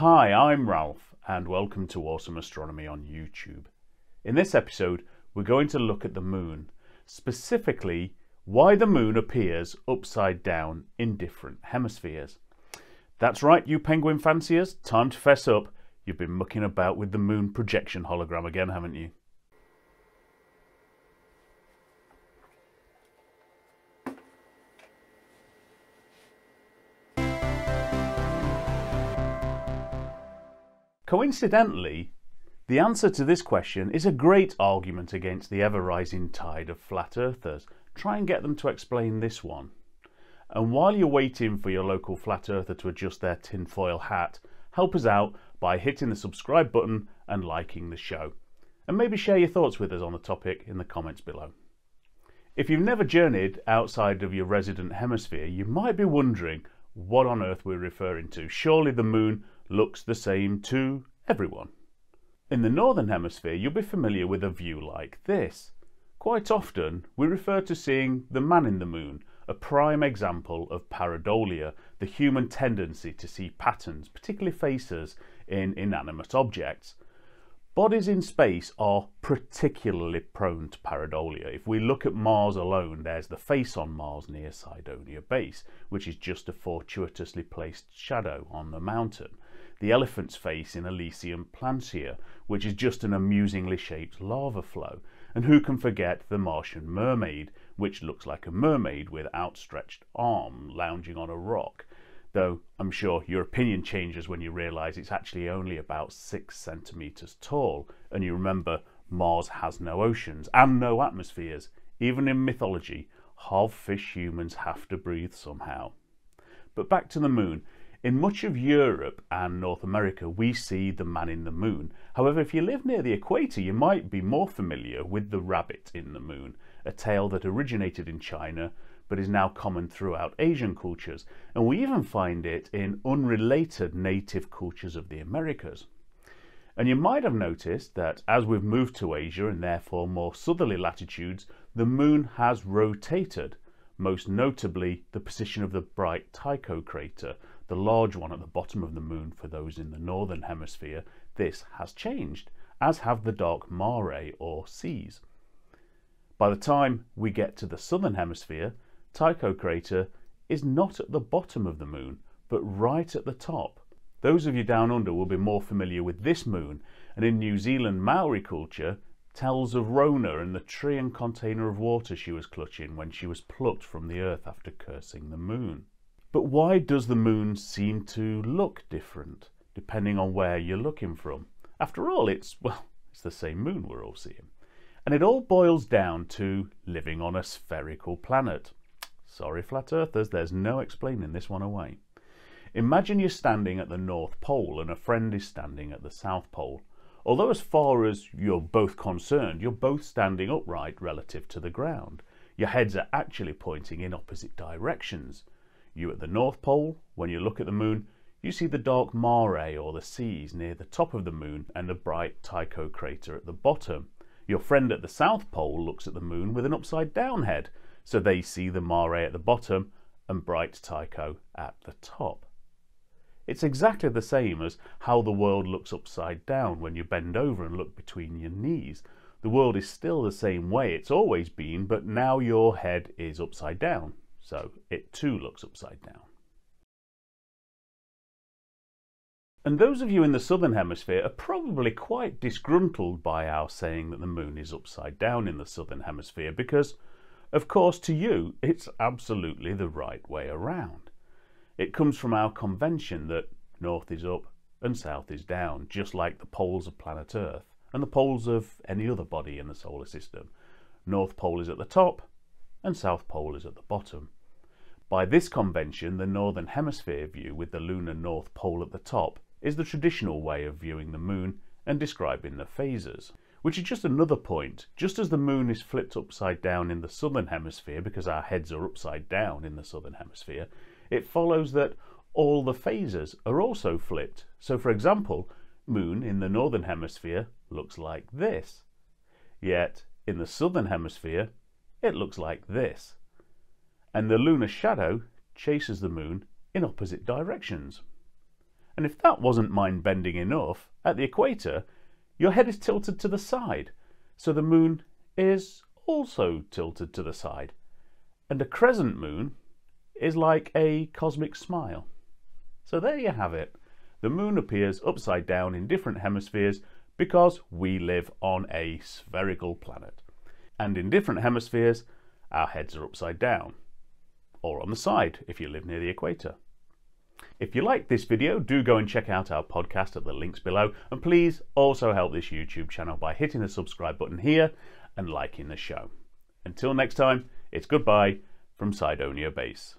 Hi, I'm Ralph, and welcome to Awesome Astronomy on YouTube. In this episode, we're going to look at the moon, specifically why the moon appears upside down in different hemispheres. That's right, you penguin fanciers, time to fess up. You've been mucking about with the moon projection hologram again, haven't you? Coincidentally, the answer to this question is a great argument against the ever rising tide of flat earthers. Try and get them to explain this one. And while you're waiting for your local flat earther to adjust their tinfoil hat, help us out by hitting the subscribe button and liking the show. And maybe share your thoughts with us on the topic in the comments below. If you've never journeyed outside of your resident hemisphere, you might be wondering what on earth we're referring to. Surely the moon looks the same to everyone. In the Northern Hemisphere, you'll be familiar with a view like this. Quite often, we refer to seeing the man in the moon, a prime example of pareidolia, the human tendency to see patterns, particularly faces, in inanimate objects. Bodies in space are particularly prone to pareidolia. If we look at Mars alone, there's the face on Mars near Cydonia Base, which is just a fortuitously placed shadow on the mountain. The elephant's face in Elysium Planitia, which is just an amusingly shaped lava flow. And who can forget the Martian mermaid, which looks like a mermaid with outstretched arm lounging on a rock though I'm sure your opinion changes when you realise it's actually only about six centimetres tall, and you remember Mars has no oceans and no atmospheres. Even in mythology, half-fish humans have to breathe somehow. But back to the moon. In much of Europe and North America, we see the man in the moon. However, if you live near the equator, you might be more familiar with the rabbit in the moon, a tale that originated in China but is now common throughout Asian cultures, and we even find it in unrelated native cultures of the Americas. And you might have noticed that as we've moved to Asia and therefore more southerly latitudes, the moon has rotated, most notably the position of the bright Tycho crater, the large one at the bottom of the moon for those in the northern hemisphere. This has changed, as have the dark mare or seas. By the time we get to the southern hemisphere, Tycho crater is not at the bottom of the moon, but right at the top. Those of you down under will be more familiar with this moon, and in New Zealand Maori culture, tells of Rona and the tree and container of water she was clutching when she was plucked from the earth after cursing the moon. But why does the moon seem to look different, depending on where you're looking from? After all, it's, well, it's the same moon we're all seeing. And it all boils down to living on a spherical planet. Sorry, flat earthers, there's no explaining this one away. Imagine you're standing at the North Pole and a friend is standing at the South Pole. Although as far as you're both concerned, you're both standing upright relative to the ground. Your heads are actually pointing in opposite directions. You at the North Pole, when you look at the moon, you see the dark mare or the seas near the top of the moon and the bright Tycho crater at the bottom. Your friend at the South Pole looks at the moon with an upside down head so they see the mare at the bottom and bright Tycho at the top. It's exactly the same as how the world looks upside down when you bend over and look between your knees. The world is still the same way it's always been, but now your head is upside down, so it too looks upside down. And those of you in the southern hemisphere are probably quite disgruntled by our saying that the moon is upside down in the southern hemisphere because of course, to you, it's absolutely the right way around. It comes from our convention that north is up and south is down, just like the poles of planet Earth and the poles of any other body in the solar system. North Pole is at the top and South Pole is at the bottom. By this convention, the Northern Hemisphere view with the lunar North Pole at the top is the traditional way of viewing the Moon and describing the phases which is just another point. Just as the moon is flipped upside down in the southern hemisphere because our heads are upside down in the southern hemisphere, it follows that all the phases are also flipped. So for example, moon in the northern hemisphere looks like this. Yet in the southern hemisphere, it looks like this. And the lunar shadow chases the moon in opposite directions. And if that wasn't mind bending enough, at the equator, your head is tilted to the side, so the moon is also tilted to the side. And a crescent moon is like a cosmic smile. So there you have it. The moon appears upside down in different hemispheres because we live on a spherical planet. And in different hemispheres, our heads are upside down, or on the side if you live near the equator. If you liked this video, do go and check out our podcast at the links below, and please also help this YouTube channel by hitting the subscribe button here and liking the show. Until next time, it's goodbye from Cydonia Base.